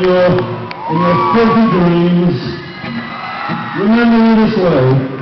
In your, your filthy dreams, remember me this way.